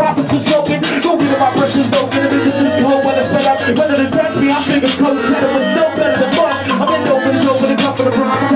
profits are smoking. Don't get my pressure's broken. If it's just cold, when it's better. Whether it's at me, I'm bigger fingers cold. Cheddar was no better than mine. I'm in over the show with a cup of the rhyme.